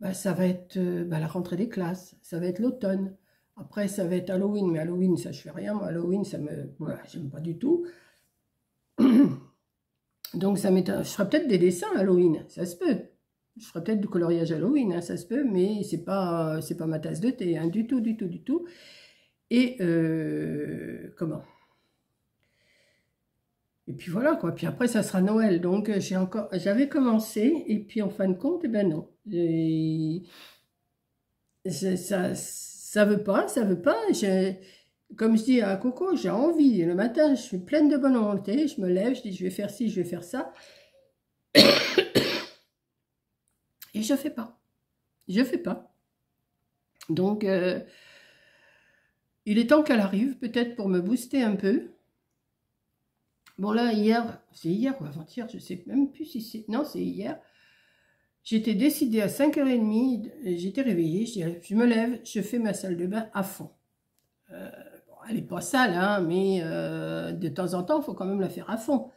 ben, ça va être euh, ben, la rentrée des classes. Ça va être l'automne. Après, ça va être Halloween. Mais Halloween, ça, je fais rien. Halloween, ça me... Voilà, j'aime pas du tout. Donc, ça je ferai peut-être des dessins Halloween. Ça se peut. Je ferai peut-être du coloriage Halloween, hein, ça se peut, mais c'est pas c'est pas ma tasse de thé, hein, du tout, du tout, du tout. Et euh, comment? Et puis voilà quoi. Puis après ça sera Noël, donc j'ai encore, j'avais commencé et puis en fin de compte, eh ben non, ça ça veut pas, ça veut pas. Comme je dis à Coco, j'ai envie. Le matin, je suis pleine de bonne volonté. Je me lève, je dis je vais faire ci, je vais faire ça. Et je fais pas. Je fais pas. Donc, euh, il est temps qu'elle arrive, peut-être pour me booster un peu. Bon là, hier, c'est hier ou avant-hier, je sais même plus si c'est... Non, c'est hier. J'étais décidée à 5h30, j'étais réveillée, je, je, me lève, je fais ma salle de bain à fond. Euh, elle n'est pas sale, hein, mais euh, de temps en temps, il faut quand même la faire à fond.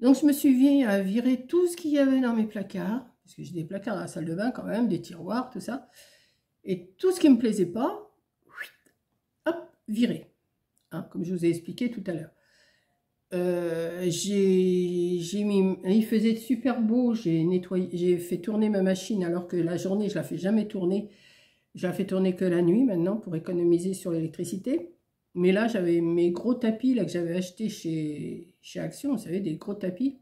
Donc, je me suis mis à virer tout ce qu'il y avait dans mes placards, parce que j'ai des placards dans la salle de bain quand même, des tiroirs, tout ça. Et tout ce qui ne me plaisait pas, hop, virer. Hein, comme je vous ai expliqué tout à l'heure. Euh, j'ai mis, il faisait super beau, j'ai nettoyé, j'ai fait tourner ma machine alors que la journée je la fais jamais tourner, je la fais tourner que la nuit maintenant pour économiser sur l'électricité. Mais là j'avais mes gros tapis là que j'avais acheté chez, chez Action, vous savez des gros tapis.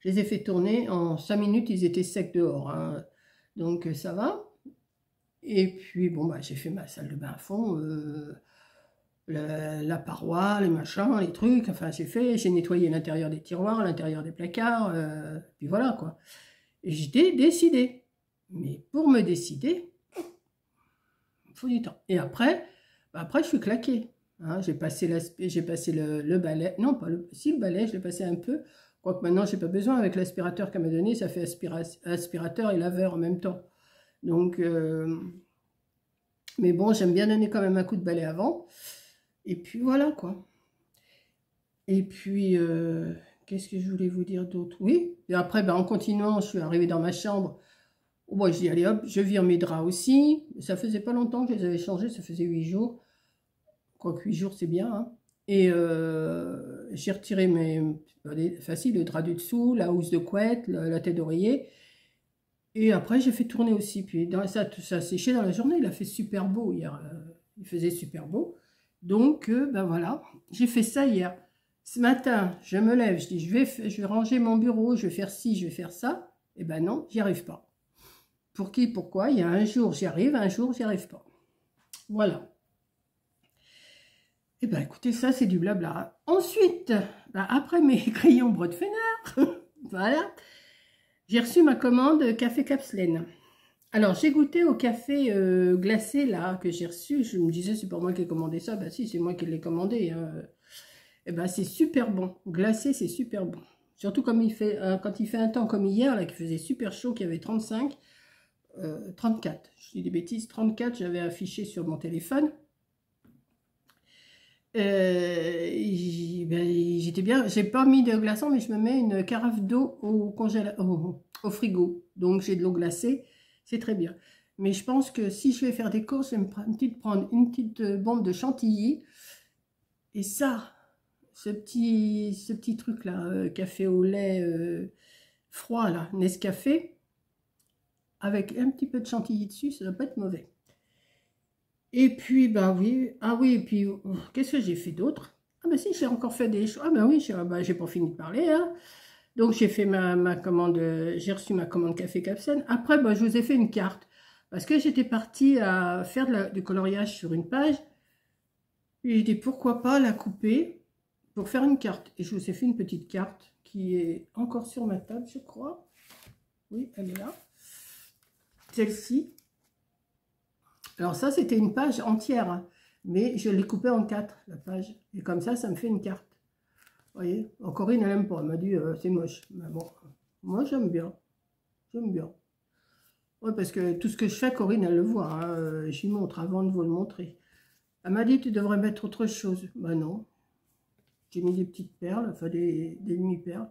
Je les ai fait tourner en 5 minutes, ils étaient secs dehors, hein. donc ça va. Et puis bon bah j'ai fait ma salle de bain à fond. Euh, la, paroi, les machins, les trucs, enfin j'ai fait, j'ai nettoyé l'intérieur des tiroirs, l'intérieur des placards, euh, puis voilà quoi. J'ai décidé. Mais pour me décider, il faut du temps. Et après, bah, après je suis claqué. Hein. j'ai passé, passé le, balai, non pas le, si le balai, je l'ai passé un peu, quoique maintenant j'ai pas besoin, avec l'aspirateur qu'elle m'a donné, ça fait aspirateur et laveur en même temps. Donc, euh, mais bon, j'aime bien donner quand même un coup de balai avant. Et puis voilà quoi. Et puis, euh, qu'est-ce que je voulais vous dire d'autre? Oui, et après, ben, en continuant, je suis arrivée dans ma chambre. Bon, je dis, allez hop, je vire mes draps aussi. Ça faisait pas longtemps que je les avais changés, ça faisait huit jours. Quoique huit jours, c'est bien. Hein. Et euh, j'ai retiré mes... Facile, le drap du dessous, la housse de couette, la, tête d'oreiller. Et après, j'ai fait tourner aussi. Puis ça, ça a séché dans la journée. Il a fait super beau hier. Euh, il faisait super beau. Donc, euh, ben voilà, j'ai fait ça hier. Ce matin, je me lève, je dis, je vais, je vais ranger mon bureau, je vais faire ci, je vais faire ça. Eh ben non, j'y arrive pas. Pour qui, pourquoi? Il y a un jour, j'y arrive, un jour, j'y arrive pas. Voilà. Eh ben écoutez, ça, c'est du blabla. Ensuite, ben, après mes crayons de voilà, j'ai reçu ma commande Café Capslen. Alors, j'ai goûté au café euh, glacé, là, que j'ai reçu. Je me disais, c'est pas moi qui ai commandé ça. Bah si, c'est moi qui l'ai commandé. Hein. Et eh ben, c'est super bon. Glacé, c'est super bon. Surtout comme il fait, euh, quand il fait un temps comme hier, là, qui faisait super chaud, qu'il y avait 35, 34. Euh, je dis des bêtises, 34, j'avais affiché sur mon téléphone. Ben, j'étais bien, j'ai pas mis de glaçons, mais je me mets une carafe d'eau au, au frigo. Donc, j'ai de l'eau glacée c'est très bien. Mais je pense que si je vais faire des courses, je vais me prendre une petite euh, bombe de chantilly. Et ça, ce petit, truc-là, euh, café au lait euh, froid, là, Nescafé, avec un petit peu de chantilly dessus, ça ne doit pas être mauvais. Et puis, bah oui, ah oui, et puis, qu'est-ce que j'ai fait d'autre? Ah ben si, j'ai encore fait des choses. Ah ben oui, j'ai pas fini de parler, hein. Donc j'ai fait ma, commande, j'ai reçu ma commande café Capsen. Après, bah, je vous ai fait une carte. Parce que j'étais partie à faire du coloriage sur une page. Et j'ai dit pourquoi pas la couper pour faire une carte. Et je vous ai fait une petite carte qui est encore sur ma table, je crois. Oui, elle est là. Celle-ci. Alors ça, c'était une page entière. Hein. mais je l'ai coupée en quatre, la page. Et comme ça, ça me fait une carte voyez, Corinne, elle n'aime pas. Elle m'a dit, euh, c'est moche. Mais bon, moi, j'aime bien. J'aime bien. Oui, parce que tout ce que je fais, Corinne, elle le voit. Hein. Euh, j'y montre avant de vous le montrer. Elle m'a dit, tu devrais mettre autre chose. Ben non. J'ai mis des petites perles, enfin des, demi-perles.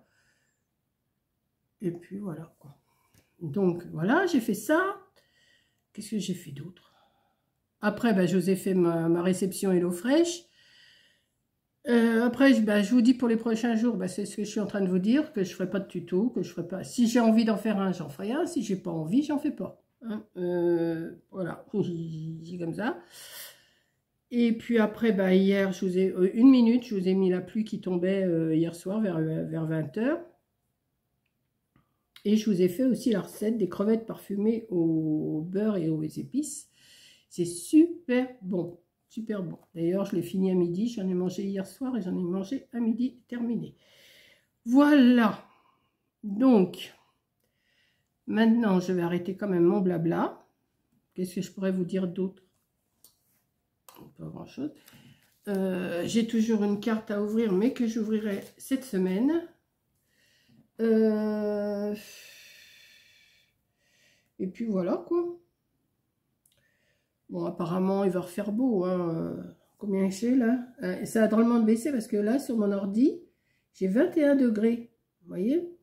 Et puis voilà. Donc, voilà, j'ai fait ça. Qu'est-ce que j'ai fait d'autre? Après, je vous ai fait ma, ma réception Hello Fresh. Euh, après, bah, je vous dis pour les prochains jours, bah, c'est ce que je suis en train de vous dire, que je ne ferai pas de tuto, que je ferai pas. Si j'ai envie d'en faire un, j'en ferai un. Si j'ai pas envie, j'en fais pas. Hein. Euh, voilà, c'est comme ça. Et puis après, bah, hier, je vous ai euh, une minute, je vous ai mis la pluie qui tombait hier soir vers, vers 20h. Et je vous ai fait aussi la recette des crevettes parfumées au beurre et aux épices. C'est super bon super bon. D'ailleurs, je l'ai fini à midi, j'en ai mangé hier soir et j'en ai mangé à midi terminé. Voilà. Donc, maintenant, je vais arrêter quand même mon blabla. Qu'est-ce que je pourrais vous dire d'autre? Pas grand-chose. Euh, j'ai toujours une carte à ouvrir, mais que j'ouvrirai cette semaine. Euh, et puis voilà, quoi. Bon, apparemment, il va refaire beau. Hein. Combien c'est là? Euh, Ça a drôlement baissé parce que là, sur mon ordi, j'ai 21 degrés. Vous voyez?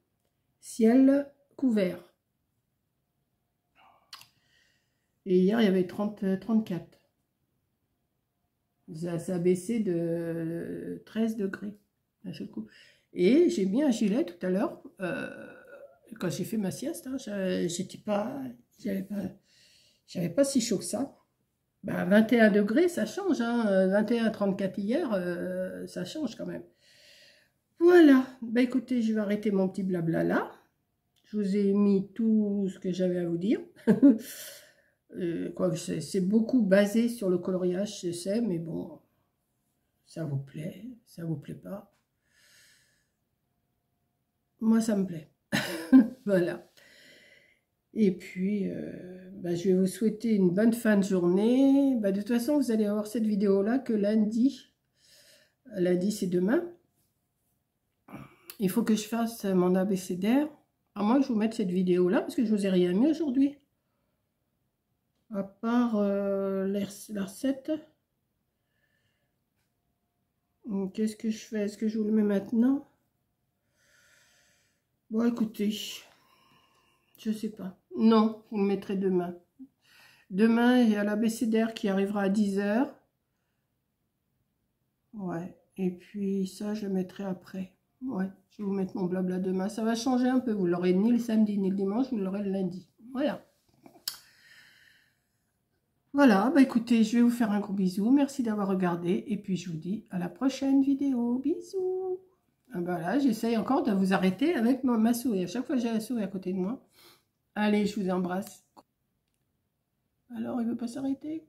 Ciel couvert. Et hier, il y avait 30, 34. Ça, ça, a baissé de 13 degrés Et j'ai mis un gilet tout à l'heure. Euh, quand j'ai fait ma sieste, hein, j'étais pas, j'avais pas, pas si chaud que ça. 21 bah, degrés, ça change. Hein. 21, 34 hier, euh, ça change quand même. Voilà. Bah écoutez, je vais arrêter mon petit blabla là. Je vous ai mis tout ce que j'avais à vous dire. euh, c'est beaucoup basé sur le coloriage, je sais, mais bon, ça vous plaît, ça vous plaît pas. Moi, ça me plaît. voilà. Et puis, euh, bah, je vais vous souhaiter une bonne fin de journée. Bah, de toute façon, vous allez avoir cette vidéo-là que lundi. Lundi, c'est demain. Il faut que je fasse mon abécédaire. À moins que je vous mette cette vidéo-là, parce que je vous ai rien mis aujourd'hui. À part euh, la recette. Qu'est-ce que je fais? Est-ce que je vous le mets maintenant? Bon, écoutez, je sais pas. Non, vous le mettrez demain. Demain, il y a l'abécédaire qui arrivera à 10h. Ouais. Et puis ça, je le mettrai après. Ouais, je vais vous mettre mon blabla demain. Ça va changer un peu. Vous l'aurez ni le samedi ni le dimanche, vous l'aurez le lundi. Voilà. Voilà, bah écoutez, je vais vous faire un gros bisou. Merci d'avoir regardé. Et puis je vous dis à la prochaine vidéo. Bisous. Ah bah là, j'essaye encore de vous arrêter avec ma souris. À chaque fois, j'ai la souris à côté de moi. Allez, je vous embrasse. Alors, il veut pas s'arrêter?